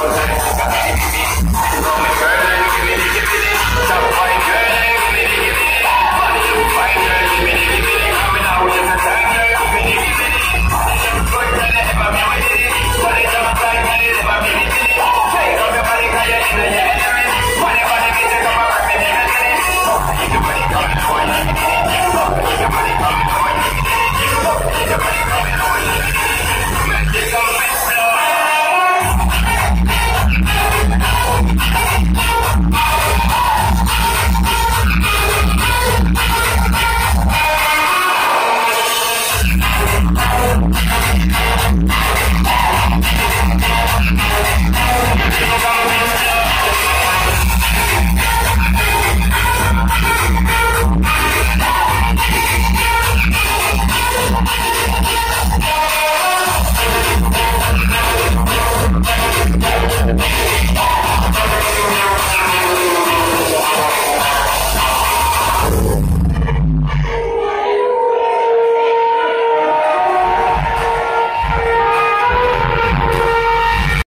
You're like a baby,